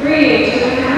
Three,